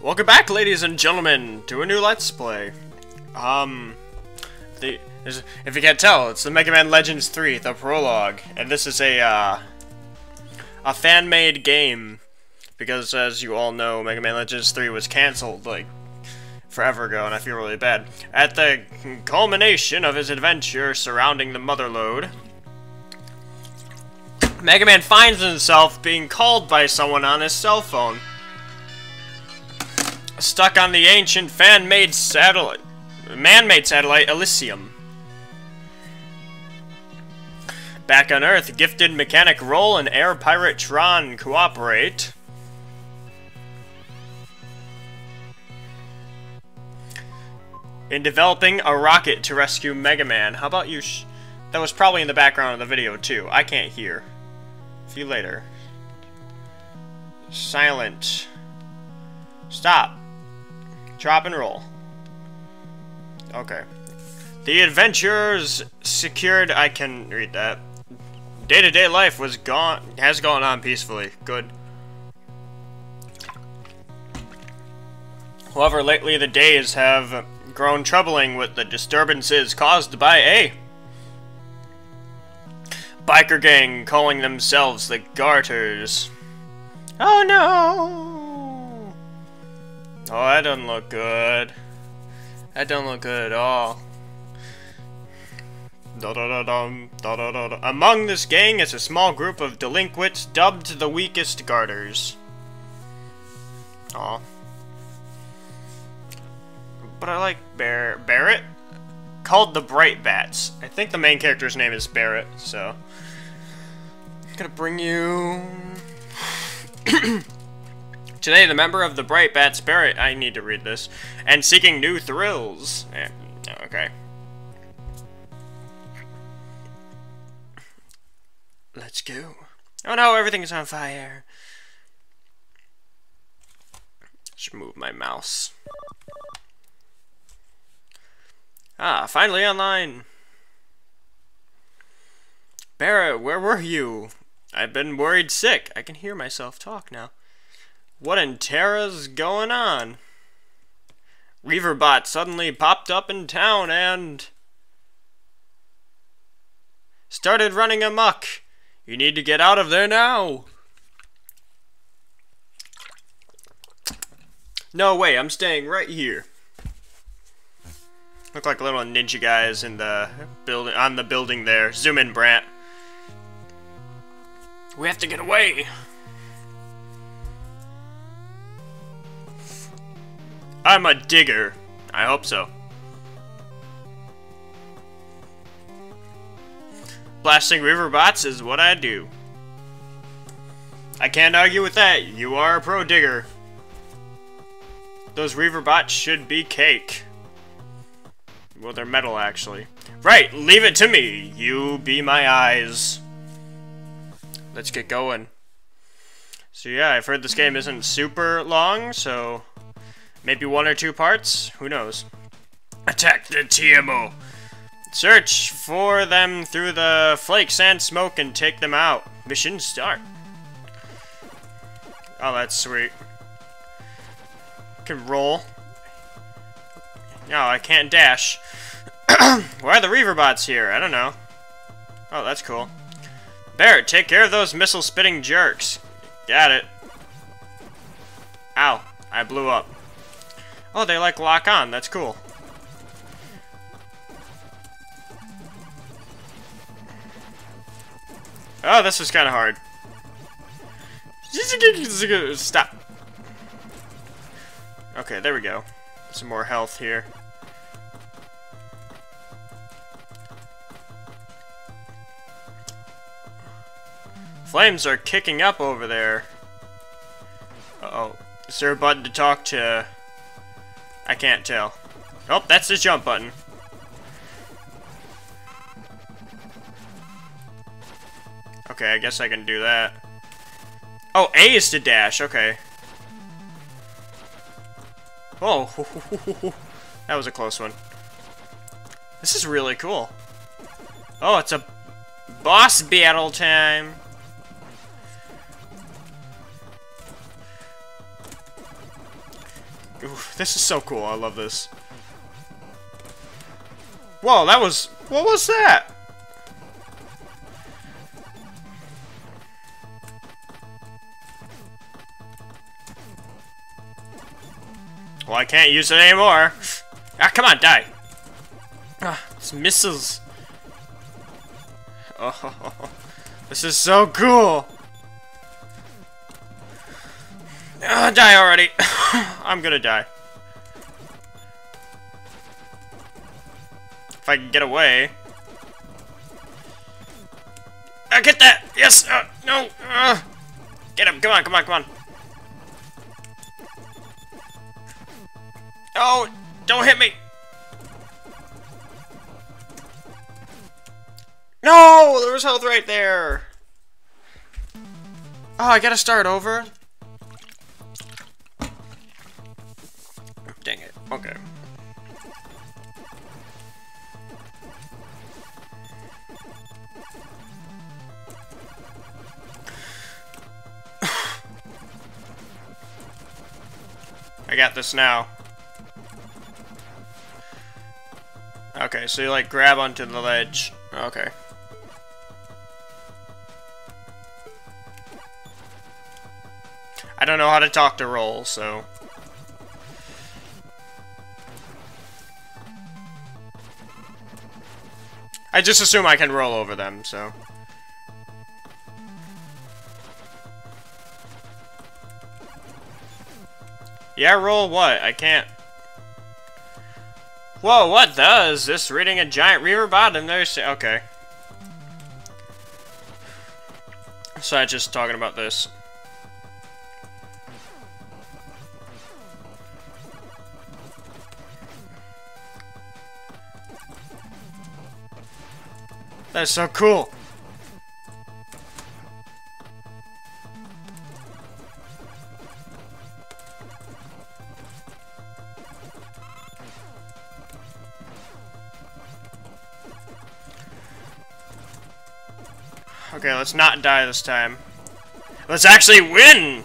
Welcome back, ladies and gentlemen, to a new Let's Play. Um, the if you can't tell, it's the Mega Man Legends 3, the prologue, and this is a uh, a fan-made game because, as you all know, Mega Man Legends 3 was canceled like forever ago, and I feel really bad. At the culmination of his adventure surrounding the Motherlode, Mega Man finds himself being called by someone on his cell phone. Stuck on the ancient fan-made satellite, man-made satellite Elysium. Back on Earth, gifted mechanic Roll and air pirate Tron cooperate. In developing a rocket to rescue Mega Man. How about you That was probably in the background of the video, too. I can't hear. See you later. Silent. Stop. Drop and roll. Okay. The adventures secured... I can read that. Day-to-day -day life was gone... has gone on peacefully. Good. However, lately the days have grown troubling with the disturbances caused by a biker gang calling themselves the Garters. Oh no! Oh, that doesn't look good. That don't look good at all. Da -da -dum, Among this gang is a small group of delinquents dubbed the weakest garters. Aw. But I like Bar Barrett? Called the Bright Bats. I think the main character's name is Barrett, so... I'm gonna bring you... Today, the member of the Bright Bat Spirit, I need to read this, and seeking new thrills. Yeah, okay. Let's go. Oh no, everything's on fire. Should move my mouse. Ah, finally online. Barrett, where were you? I've been worried sick. I can hear myself talk now. What in Terra's going on? Reaverbot suddenly popped up in town and started running amok. You need to get out of there now. No way, I'm staying right here. Look like little ninja guys in the building on the building there. Zoom in, Brant. We have to get away. I'm a digger. I hope so. Blasting Reaverbots is what I do. I can't argue with that. You are a pro digger. Those reaver bots should be cake. Well, they're metal, actually. Right, leave it to me. You be my eyes. Let's get going. So yeah, I've heard this game isn't super long, so Maybe one or two parts? Who knows? Attack the TMO! Search for them through the flake, sand, smoke, and take them out. Mission start. Oh, that's sweet. Can roll. No, I can't dash. Why are the Reaver bots here? I don't know. Oh, that's cool. Barrett, take care of those missile-spitting jerks. Got it. Ow, I blew up. Oh, they like lock on. That's cool. Oh, this is kind of hard. Stop. Okay, there we go. Some more health here. Flames are kicking up over there. Uh oh Is there a button to talk to I can't tell. Oh, that's the jump button. Okay, I guess I can do that. Oh, A is to dash, okay. Oh, that was a close one. This is really cool. Oh, it's a boss battle time. Ooh, this is so cool. I love this. Whoa, that was... What was that? Well, I can't use it anymore. Ah, come on, die. Ah, it's missiles. Oh, this is so cool. Ah, die already. I'm gonna die. If I can get away. Uh, get that! Yes! Uh, no! Uh, get him! Come on, come on, come on! Oh! Don't hit me! No! There was health right there! Oh, I gotta start over? Got this now. Okay, so you like grab onto the ledge. Okay. I don't know how to talk to roll, so... I just assume I can roll over them, so... Yeah, roll what? I can't... Whoa, what does? This reading a giant reaver bottom there's... Okay. So I just talking about this. That's so cool. Okay, let's not die this time. Let's actually win!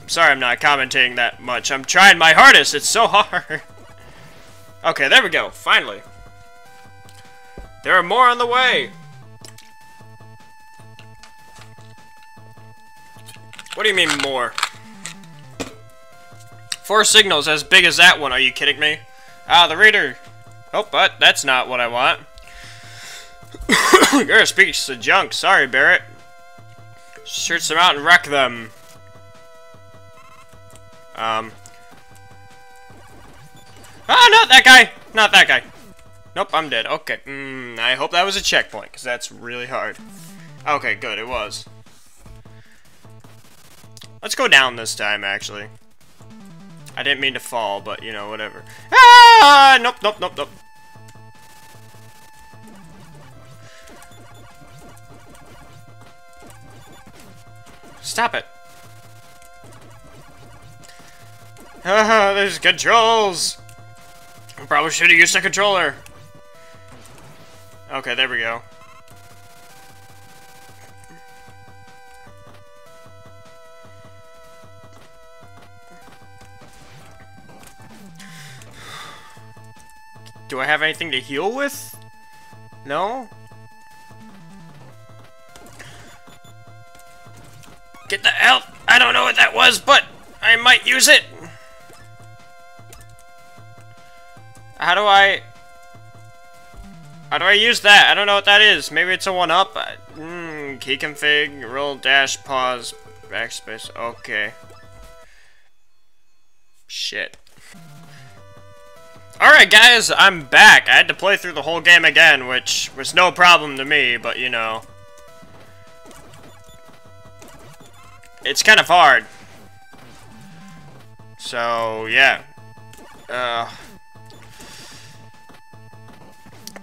I'm sorry I'm not commentating that much. I'm trying my hardest. It's so hard. okay, there we go. Finally. There are more on the way! What do you mean more? Four signals as big as that one, are you kidding me? Ah, the reader! Oh, but that's not what I want. Your speech is a junk. Sorry, Barrett. Search them out and wreck them. Um. Ah, not that guy! Not that guy. Nope, I'm dead. Okay. Mm, I hope that was a checkpoint, because that's really hard. Okay, good, it was. Let's go down this time, actually. I didn't mean to fall, but, you know, whatever. Ah! Nope, nope, nope, nope. Stop it. Ah, there's controls! I probably should have used a controller. Okay, there we go. Do I have anything to heal with? No? Get the help! I don't know what that was, but I might use it! How do I... How do I use that? I don't know what that is. Maybe it's a one-up? Mm, key config, roll, dash, pause, backspace. Okay. Shit. Alright guys, I'm back. I had to play through the whole game again, which was no problem to me, but you know. It's kind of hard. So, yeah. Uh...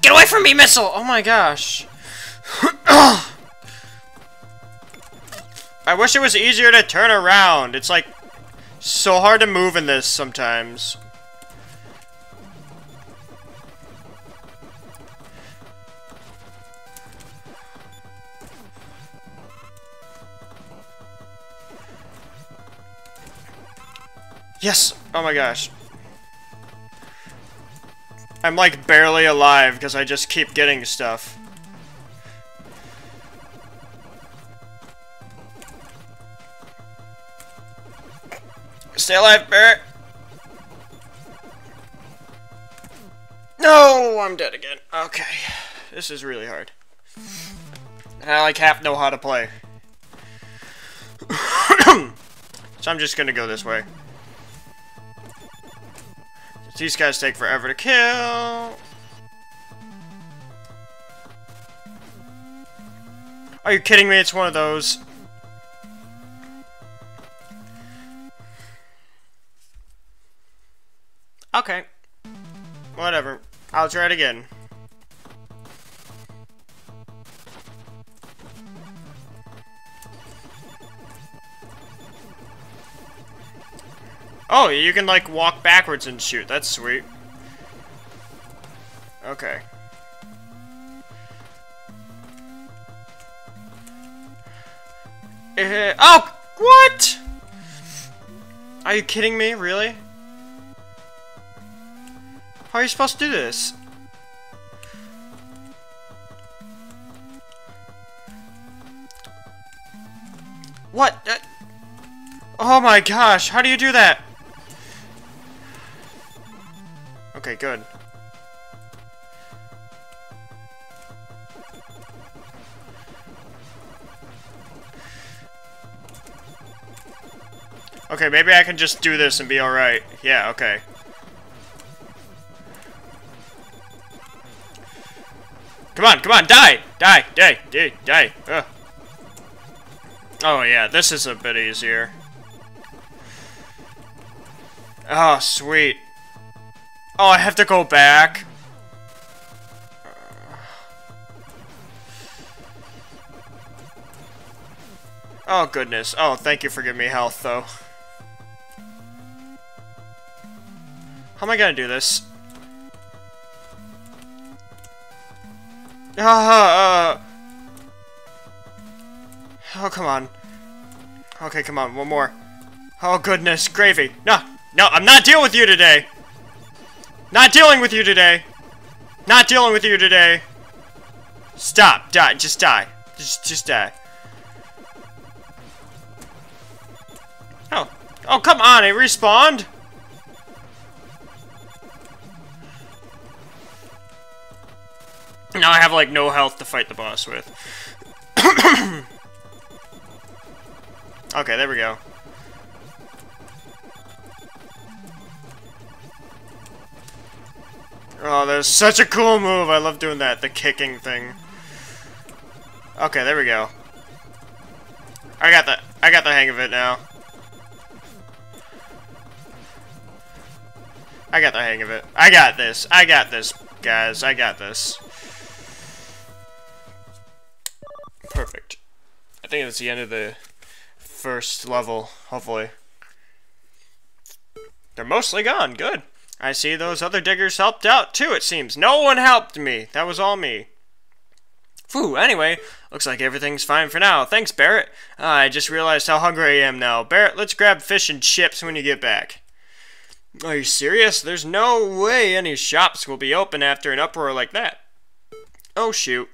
Get away from me, missile! Oh my gosh. I wish it was easier to turn around. It's like so hard to move in this sometimes. Yes! Oh my gosh. I'm like barely alive because I just keep getting stuff. Stay alive, Barrett! No, I'm dead again. Okay. This is really hard. And I like half know how to play. so I'm just gonna go this way. These guys take forever to kill. Are you kidding me? It's one of those. Okay. Whatever. I'll try it again. Oh, you can like walk backwards and shoot. That's sweet. Okay. Uh, oh, what? Are you kidding me? Really? How are you supposed to do this? What? Uh, oh my gosh, how do you do that? Okay, good. Okay, maybe I can just do this and be alright. Yeah, okay. Come on, come on, die! Die, die, die, die. Ugh. Oh yeah, this is a bit easier. Oh, sweet. Oh, I have to go back. Oh, goodness. Oh, thank you for giving me health, though. How am I gonna do this? Ah, uh, oh, come on. Okay, come on, one more. Oh, goodness, gravy. No, no, I'm not dealing with you today. Not dealing with you today. Not dealing with you today. Stop, die, just die. Just, just die. Oh, oh, come on, it respawned. Now I have, like, no health to fight the boss with. okay, there we go. Oh, that's such a cool move. I love doing that, the kicking thing. Okay, there we go. I got the I got the hang of it now. I got the hang of it. I got this. I got this, guys. I got this. Perfect. I think that's the end of the first level, hopefully. They're mostly gone. Good. I see those other diggers helped out too, it seems. No one helped me. That was all me. Phew, anyway, looks like everything's fine for now. Thanks, Barrett. Uh, I just realized how hungry I am now. Barrett, let's grab fish and chips when you get back. Are you serious? There's no way any shops will be open after an uproar like that. Oh, shoot.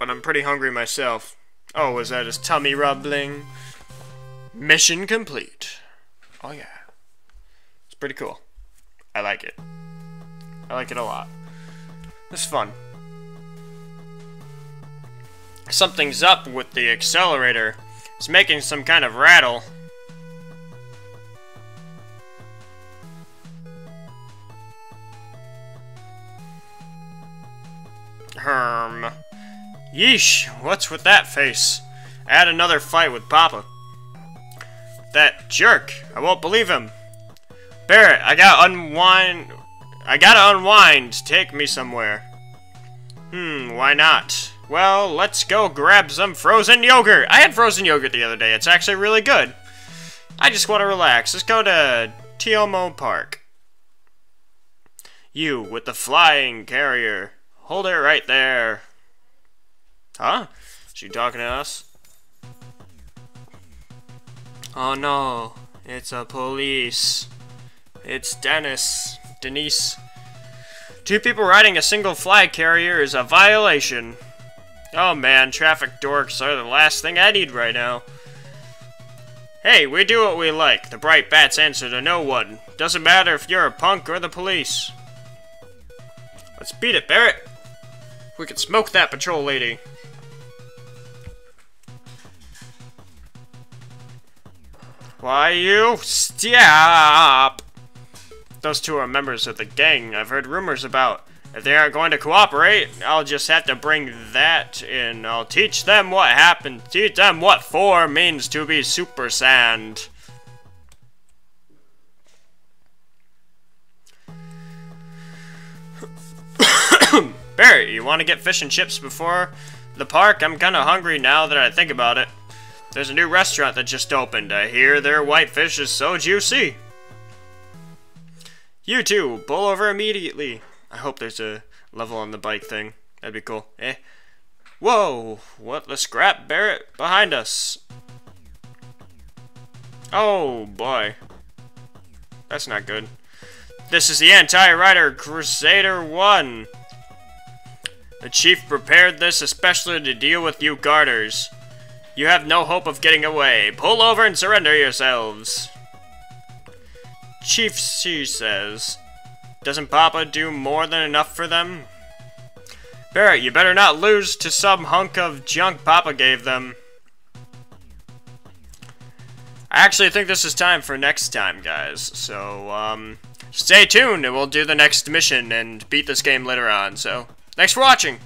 but I'm pretty hungry myself. Oh, was that his tummy rumbling? Mission complete. Oh yeah. It's pretty cool. I like it. I like it a lot. It's fun. Something's up with the accelerator. It's making some kind of rattle. Herm. Yeesh, what's with that face? Add another fight with Papa. That jerk, I won't believe him. Barrett, I gotta unwind... I gotta unwind, take me somewhere. Hmm, why not? Well, let's go grab some frozen yogurt. I had frozen yogurt the other day. It's actually really good. I just want to relax. Let's go to Tiomo Park. You, with the flying carrier. Hold it right there. Huh? Is She talking to us? Oh no, it's a police. It's Dennis. Denise. Two people riding a single flag carrier is a violation. Oh man, traffic dorks are the last thing I need right now. Hey, we do what we like. The Bright Bats answer to no one. Doesn't matter if you're a punk or the police. Let's beat it, Barrett. We could smoke that patrol lady. Why you stop? Those two are members of the gang I've heard rumors about. If they aren't going to cooperate, I'll just have to bring that in. I'll teach them what happened. Teach them what four means to be Super Sand. Barry, you want to get fish and chips before the park? I'm kind of hungry now that I think about it. There's a new restaurant that just opened. I hear their whitefish is so juicy. You too, pull over immediately. I hope there's a level on the bike thing. That'd be cool. Eh? Whoa! What the scrap Barrett behind us? Oh boy. That's not good. This is the Anti-Rider Crusader 1. The chief prepared this especially to deal with you garters. You have no hope of getting away. Pull over and surrender yourselves. Chief C says, Doesn't Papa do more than enough for them? Barrett, you better not lose to some hunk of junk Papa gave them. I actually think this is time for next time, guys. So, um, stay tuned and we'll do the next mission and beat this game later on. So, thanks for watching!